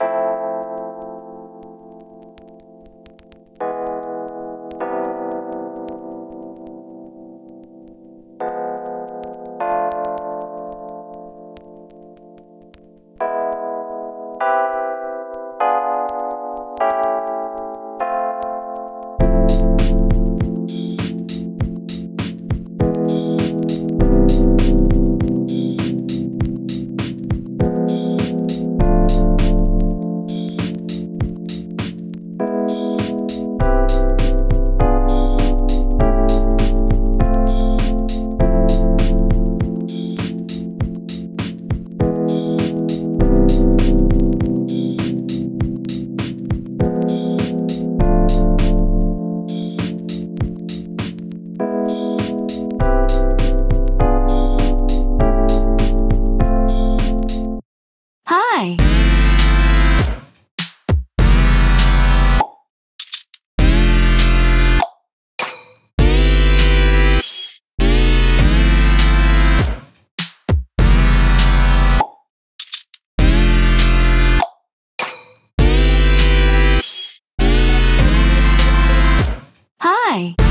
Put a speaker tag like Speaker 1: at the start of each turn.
Speaker 1: you Hi. Hi.